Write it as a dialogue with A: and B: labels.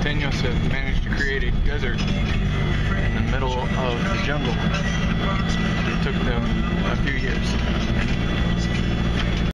A: Tenos have managed to create a desert in the middle of the jungle. It took them a few.